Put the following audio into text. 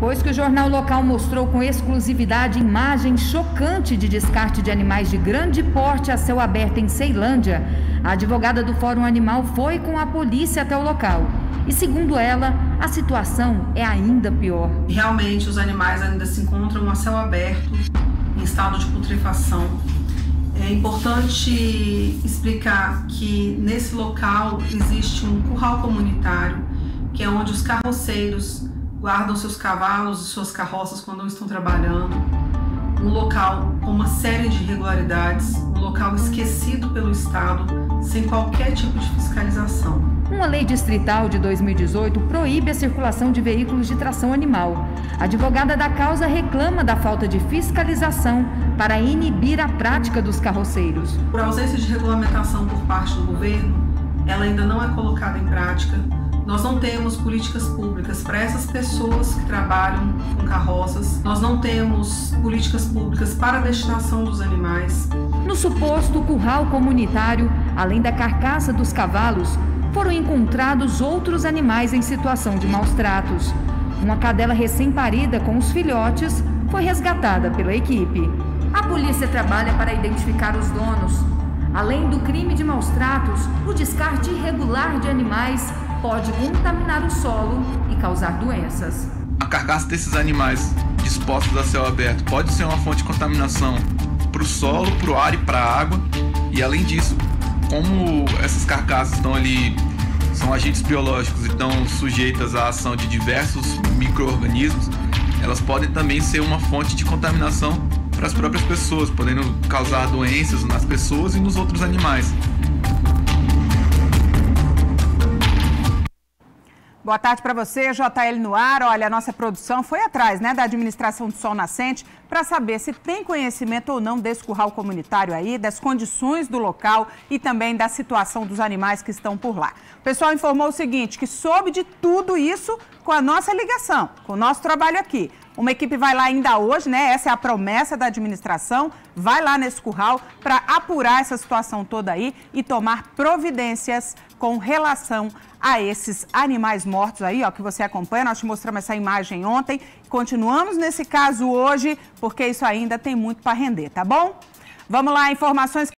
Depois que o jornal local mostrou com exclusividade imagem chocante de descarte de animais de grande porte a céu aberto em Ceilândia, a advogada do Fórum Animal foi com a polícia até o local. E segundo ela, a situação é ainda pior. Realmente, os animais ainda se encontram a céu aberto, em estado de putrefação. É importante explicar que nesse local existe um curral comunitário, que é onde os carroceiros guardam seus cavalos e suas carroças quando não estão trabalhando. Um local com uma série de irregularidades, um local esquecido pelo Estado, sem qualquer tipo de fiscalização. Uma lei distrital de 2018 proíbe a circulação de veículos de tração animal. A advogada da causa reclama da falta de fiscalização para inibir a prática dos carroceiros. Por ausência de regulamentação por parte do governo, ela ainda não é colocada em prática nós não temos políticas públicas para essas pessoas que trabalham com carroças. Nós não temos políticas públicas para a destinação dos animais. No suposto curral comunitário, além da carcaça dos cavalos, foram encontrados outros animais em situação de maus tratos. Uma cadela recém-parida com os filhotes foi resgatada pela equipe. A polícia trabalha para identificar os donos. Além do crime de maus tratos, o descarte irregular de animais pode contaminar o solo e causar doenças. A carcaça desses animais dispostos a céu aberto pode ser uma fonte de contaminação para o solo, para o ar e para a água. E além disso, como essas carcaças estão ali, são agentes biológicos e estão sujeitas à ação de diversos micro-organismos, elas podem também ser uma fonte de contaminação para as próprias pessoas, podendo causar doenças nas pessoas e nos outros animais. Boa tarde para você, JL no ar. Olha, a nossa produção foi atrás né, da administração do Sol Nascente para saber se tem conhecimento ou não desse curral comunitário aí, das condições do local e também da situação dos animais que estão por lá. O pessoal informou o seguinte, que soube de tudo isso com a nossa ligação, com o nosso trabalho aqui. Uma equipe vai lá ainda hoje, né? Essa é a promessa da administração. Vai lá nesse curral para apurar essa situação toda aí e tomar providências com relação a esses animais mortos aí, ó, que você acompanha. Nós te mostramos essa imagem ontem. Continuamos nesse caso hoje, porque isso ainda tem muito para render, tá bom? Vamos lá, informações